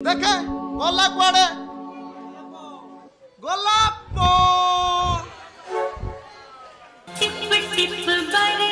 দেখে গলা কুয়াড়ে গোলাপ টিপ টিপ বারে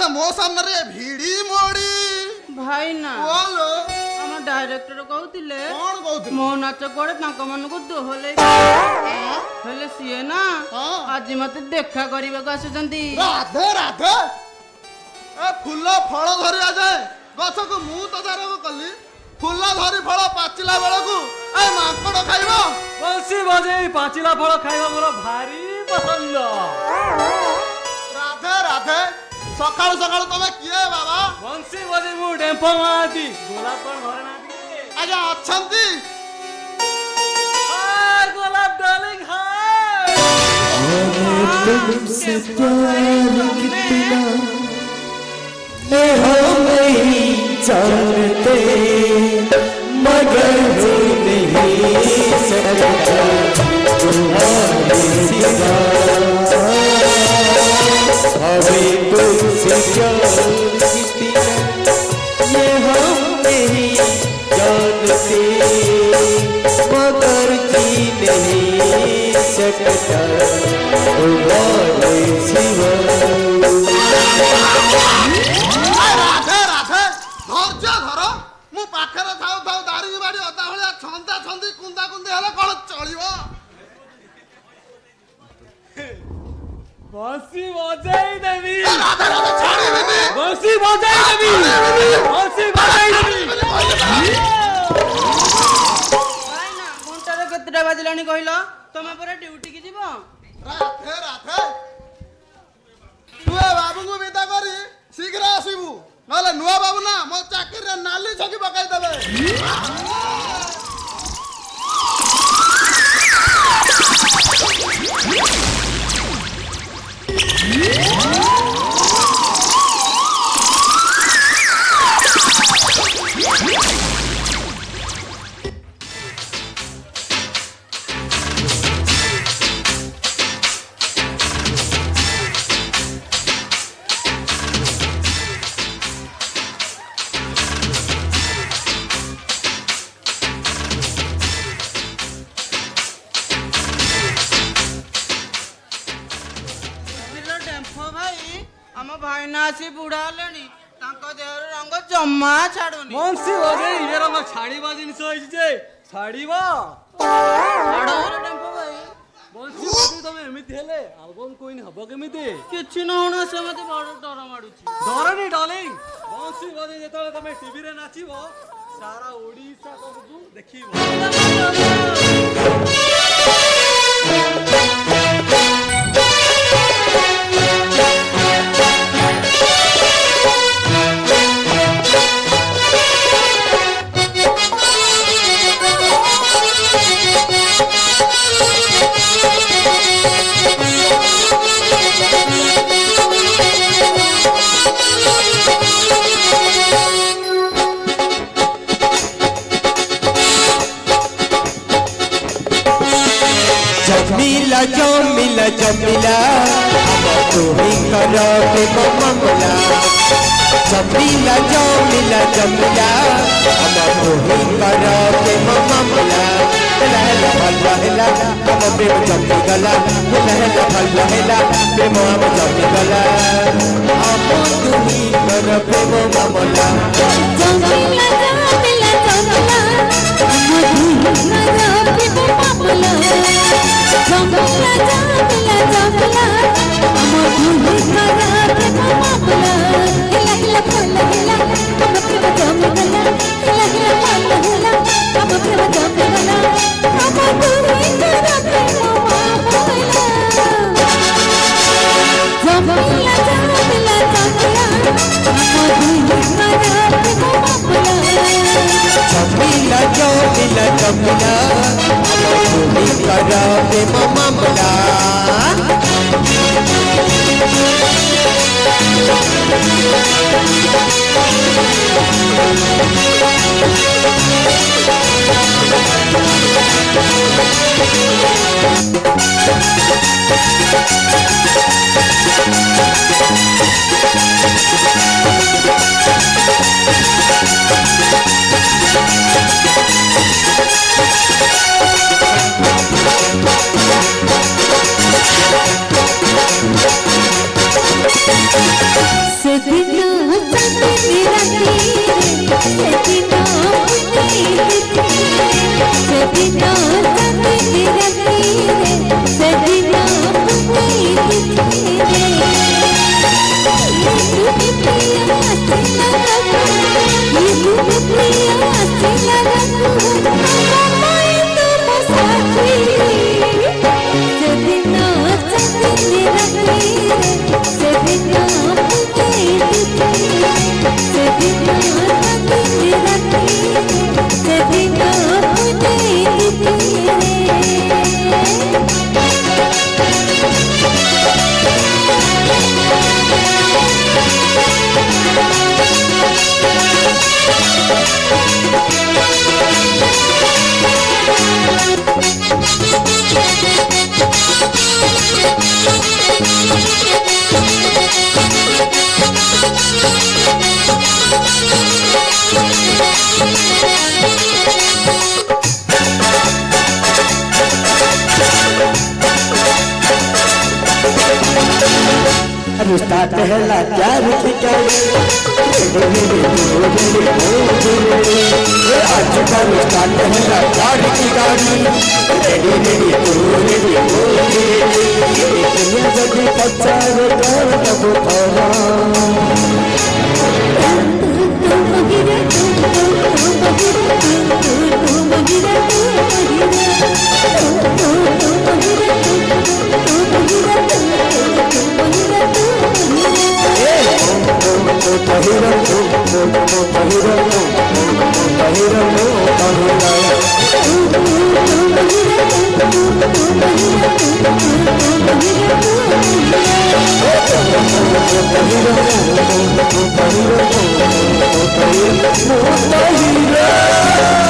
ଏ ରାଧେ ରାଧେ ମୋ ସାମ୍ନାରେ ଭିଡି ମୋଡି। ଭାଇନା ବୋଲୋ ଆମ ଡାଇରେକ୍ଟର କହୁଥିଲେ କଣ କହୁଥିଲି? ମୋ ନାଚ କୁଆଡେ ତାଙ୍କ ମାନଙ୍କୁ ଦୋହଲେଇ ହେଲେ ସିଏ ନା ହଁ। ଆଜି ମତେ ଦେଖା କରିବାକୁ ଆସୁଛନ୍ତି। ରାଧେ ରାଧେ। ଏ ଫୁଲ ଫଳ ଧରିବା ଯାଏ ଗଛକୁ ମୁଁ ତଦାରଖ କଲି। ଫୁଲ ଧରି ଫଳ ପାଚିଲା ବେଳକୁ ଏ ମାଙ୍କଡ ଖାଇବ। ବଂଶୀ ବଜେଇ ପାଚିଲା ଫଳ ଖାଇବା ମୋର ଭାରି ପସନ୍ଦ। ରାଧେ ରାଧେ সকাল সকাল তুমি কিয়ে বাবা বংশী বজি মু ডেম্প মহাতি গোলাপ কোন ঘরে না আজ অছন্তি আর গোলাপ ডার্লিং হাই तुमसे प्यार कितना ये हम नहीं जानते मगर जो नहीं सकते तुम्हारे सिवा Since your বাজাই দেবি। বাঁশি বাজাই দেবি। ভাই না ঘণ্টার কেতেটা বাজিলানি কহিল তুমি পরে ডিউটি কি যাব রাধে রাধে তুই বাবুকে বিদা করি শীঘ্র আসিবু নহলে নুয়া বাবু না মো চাকরিরে নালি ছকি পকাই দেবে ଆମ ଭାଇନା ଆସି ବୁଢା ହେଲେଣି ତାଙ୍କ ଦେହର ରଙ୍ଗ ଜମା ଛାଡୁନି ବଂଶୀ ବଜେଇ ଇଏ ରଙ୍ଗ ଛାଡ଼ିବା ଜିନିଷ ହେଇଛି ଯେ ଛାଡ଼ିବ ଛାଡୁନି ଡେମ୍ଫ ଭାଇ ବଂଶୀ ବଜେଇ ତମେ ଏମିତି ହେଲେ ଆଲବମ୍ କୁଇନ୍ ହବ କେମିତି କିଛି ନହୁଣ ସେ ମତେ ବଡ ଡର ମାଡୁଛି ଡରନି ଡଲିଂ ବଂଶୀ ବଜେଇ ଯେତେବେଳେ ତମେ ଟିଭିରେ ନାଚିବ ସାରା ଓଡ଼ିଶା ତମକୁ ଦେଖିବ मिल जमिला जमिला जमिला हम तुही कर प्रेम मामला। जमिला जमिला जमिला हम तुही कर प्रेम मामला। हेला हेला भला हेला हम प्रेम जमि गला। हेला हेला भला हेला प्रेम हम जमि गला। हम तुही कर, प्रेम मामला। जमिला जमिला जमिला मधुर नज़र पे जमिला करा दे मामला पिता है प्यार की गाड़ी आज कल प्यार की गाड़ी रेडी रेडी तू रेडी हो दुनिया जब पचार कर तब Nobody loves